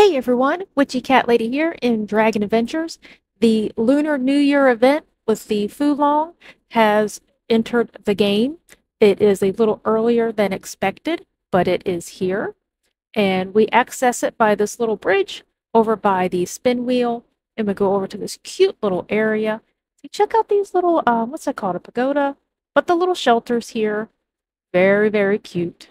Hey everyone, Witchy Cat Lady here in Dragon Adventures. The Lunar New Year event with the Fulong has entered the game. It is a little earlier than expected, but it is here. And we access it by this little bridge over by the spin wheel. And we go over to this cute little area. Check out these little, um, what's that called? A pagoda? But the little shelters here. Very, very cute.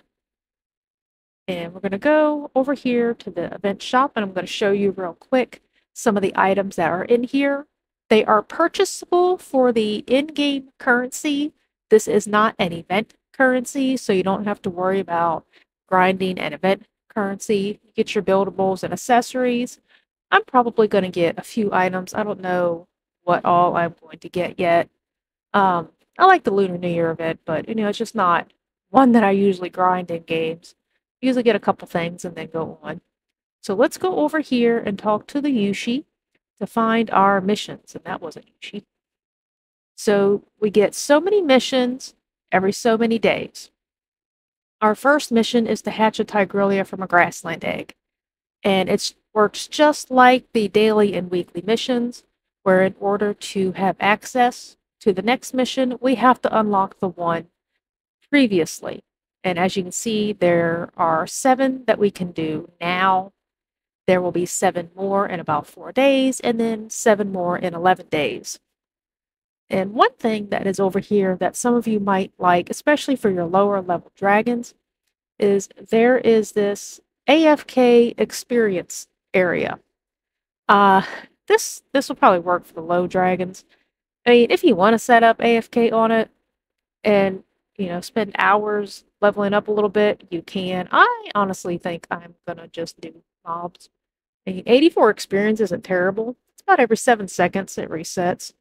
And we're going to go over here to the event shop and I'm going to show you real quick some of the items that are in here. They are purchasable for the in-game currency. This is not an event currency, so you don't have to worry about grinding an event currency. Get your buildables and accessories. I'm probably going to get a few items. I don't know what all I'm going to get yet. Um, I like the Lunar New Year event, but you know, it's just not one that I usually grind in games usually get a couple things and then go on. So let's go over here and talk to the Yushi to find our missions. And that wasn't Yushi. So we get so many missions every so many days. Our first mission is to hatch a Tigrelia from a grassland egg. And it works just like the daily and weekly missions, where in order to have access to the next mission, we have to unlock the one previously. And as you can see, there are seven that we can do now. There will be seven more in about four days, and then seven more in 11 days. And one thing that is over here that some of you might like, especially for your lower level dragons, is there is this AFK experience area. Uh, this this will probably work for the low dragons. I mean, if you want to set up AFK on it and you know spend hours leveling up a little bit, you can. I honestly think I'm gonna just do mobs. I 84 experience isn't terrible. It's about every seven seconds it resets.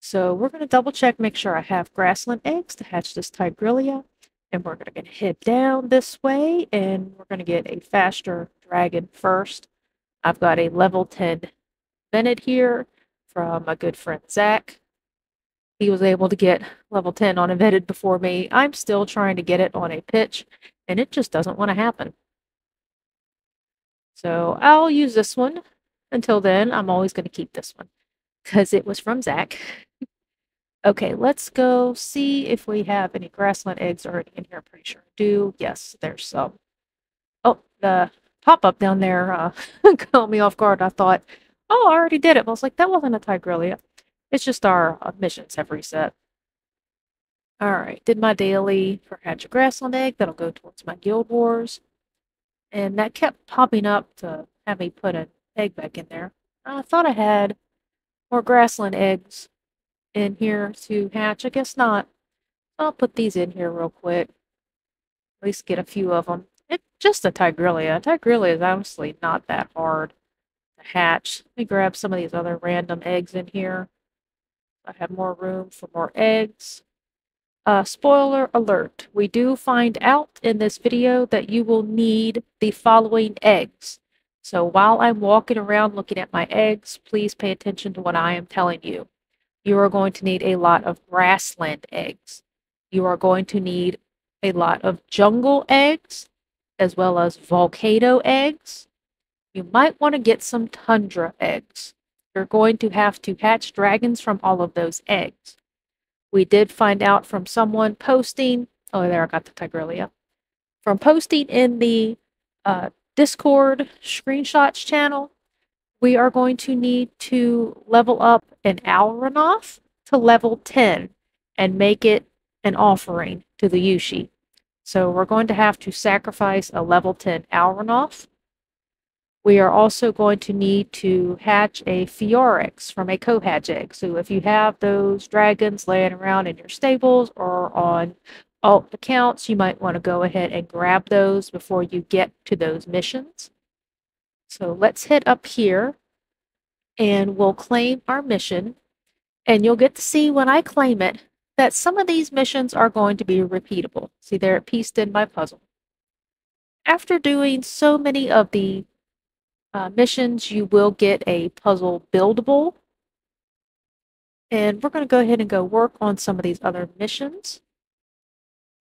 So we're gonna double check, make sure I have grassland eggs to hatch this Tigrelia. And we're gonna head down this way and we're gonna get a faster dragon first. I've got a level 10 Vened here from my good friend Zach he was able to get level 10 on Invented before me. I'm still trying to get it on a pitch, and it just doesn't want to happen. So I'll use this one. Until then, I'm always going to keep this one because it was from Zach. okay, let's go see if we have any grassland eggs already in here. I'm pretty sure I do. Yes, there's some. Oh, the pop-up down there uh, caught me off guard. I thought, oh, I already did it. But I was like, that wasn't a Tigrelia. It's just our missions have reset. Alright, did my daily for hatch a grassland egg. That'll go towards my guild wars. And that kept popping up to have me put an egg back in there. I thought I had more grassland eggs in here to hatch. I guess not. I'll put these in here real quick. At least get a few of them. It's just a Tigrelia. Tigrelia is honestly not that hard to hatch. Let me grab some of these other random eggs in here. I have more room for more eggs. Uh, spoiler alert, we do find out in this video that you will need the following eggs. So while I'm walking around looking at my eggs, please pay attention to what I am telling you. You are going to need a lot of grassland eggs. You are going to need a lot of jungle eggs, as well as volcano eggs. You might want to get some tundra eggs. You're going to have to hatch dragons from all of those eggs. We did find out from someone posting, oh, there, I got the Tigrelia, from posting in the uh, Discord screenshots channel, we are going to need to level up an Alranoth to level 10 and make it an offering to the Yushi. So we're going to have to sacrifice a level 10 Alranoth we are also going to need to hatch a Fiorix from a cohatch egg. So if you have those dragons laying around in your stables or on alt accounts, you might want to go ahead and grab those before you get to those missions. So let's hit up here and we'll claim our mission. And you'll get to see when I claim it that some of these missions are going to be repeatable. See, they're pieced in my puzzle. After doing so many of the uh, missions, you will get a puzzle buildable. And we're going to go ahead and go work on some of these other missions.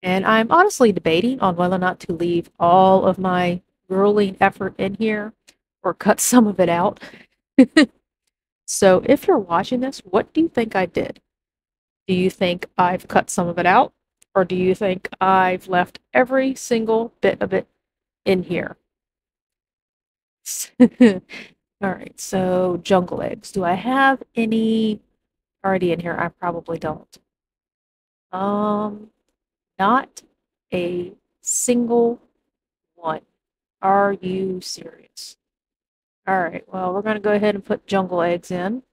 And I'm honestly debating on whether or not to leave all of my grueling effort in here or cut some of it out. so if you're watching this, what do you think I did? Do you think I've cut some of it out? Or do you think I've left every single bit of it in here? All right, so jungle eggs. Do I have any already in here? I probably don't. Um, not a single one. Are you serious? All right, well, we're going to go ahead and put jungle eggs in.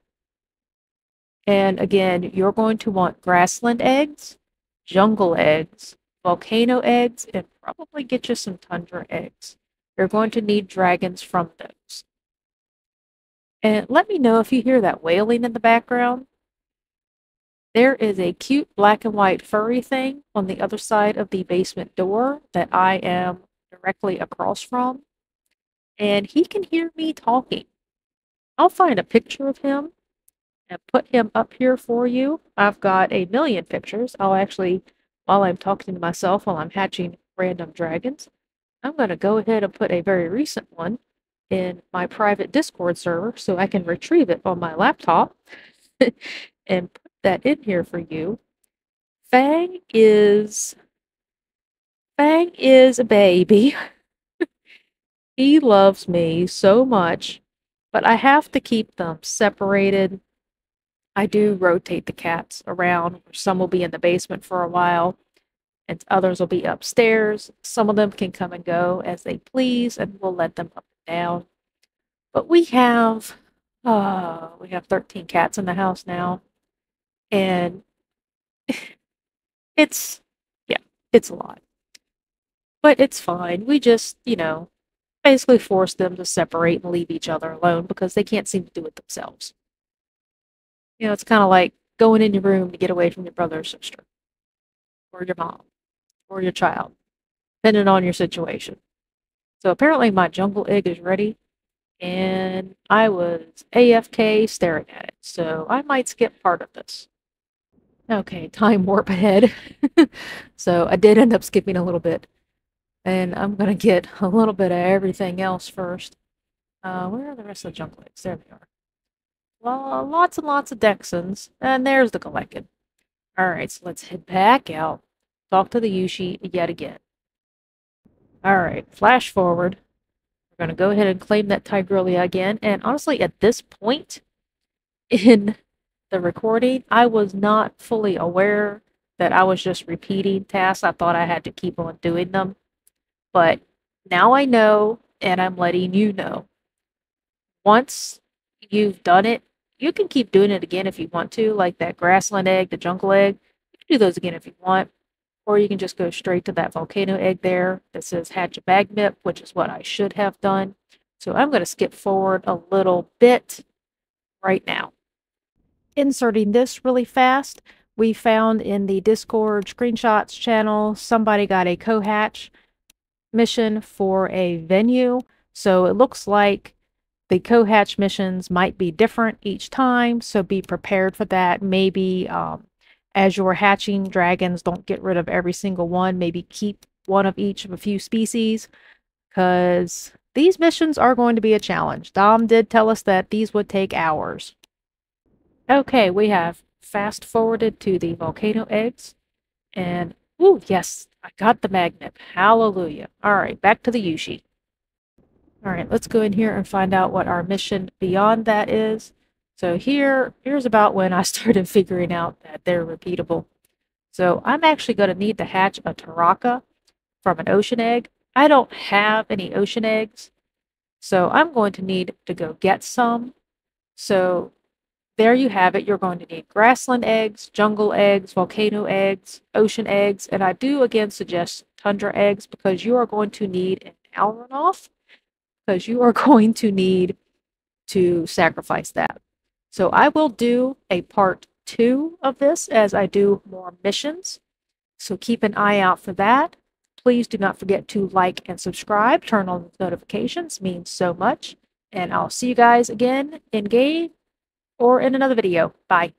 And again, you're going to want grassland eggs, jungle eggs, volcano eggs, and probably get you some tundra eggs. You're going to need dragons from those. And let me know if you hear that wailing in the background. There is a cute black and white furry thing on the other side of the basement door that I am directly across from. And he can hear me talking. I'll find a picture of him and put him up here for you. I've got a million pictures. I'll actually, while I'm talking to myself, while I'm hatching random dragons, I'm going to go ahead and put a very recent one in my private Discord server so I can retrieve it on my laptop and put that in here for you. Fang is Fang is a baby. he loves me so much, but I have to keep them separated. I do rotate the cats around. Some will be in the basement for a while, and others will be upstairs. Some of them can come and go as they please, and we'll let them up and down. But we have, uh, we have 13 cats in the house now. And it's, yeah, it's a lot. But it's fine. We just, you know, basically force them to separate and leave each other alone because they can't seem to do it themselves. You know, it's kind of like going in your room to get away from your brother or sister, or your mom, or your child, depending on your situation. So apparently my jungle egg is ready, and I was AFK staring at it, so I might skip part of this. Okay, time warp ahead. so I did end up skipping a little bit. And I'm going to get a little bit of everything else first. Uh, where are the rest of the jungle eggs? There they are. Well, lots and lots of Dexons. And there's the Galekin. Alright, so let's head back out. Talk to the Yushi yet again. Alright, flash forward. We're going to go ahead and claim that Tigrelia again. And honestly, at this point in the recording, I was not fully aware that I was just repeating tasks. I thought I had to keep on doing them. But now I know, and I'm letting you know. Once you've done it, you can keep doing it again if you want to, like that grassland egg, the jungle egg. You can do those again if you want. Or you can just go straight to that volcano egg there that says hatch a bagnip, which is what I should have done. So I'm going to skip forward a little bit right now inserting this really fast, we found in the Discord screenshots channel, somebody got a co-hatch mission for a venue. So it looks like the co-hatch missions might be different each time. So be prepared for that. Maybe um, as you're hatching dragons, don't get rid of every single one. Maybe keep one of each of a few species because these missions are going to be a challenge. Dom did tell us that these would take hours. Okay, we have fast forwarded to the volcano eggs. And, oh yes, I got the magnet. Hallelujah. All right, back to the Yushi. All right, let's go in here and find out what our mission beyond that is. So here, here's about when I started figuring out that they're repeatable. So I'm actually going to need to hatch a Taraka from an ocean egg. I don't have any ocean eggs, so I'm going to need to go get some. So there you have it. You're going to need grassland eggs, jungle eggs, volcano eggs, ocean eggs, and I do again suggest tundra eggs because you are going to need an Alranoth because you are going to need to sacrifice that. So I will do a part two of this as I do more missions. So keep an eye out for that. Please do not forget to like and subscribe. Turn on notifications means so much. And I'll see you guys again in game or in another video. Bye.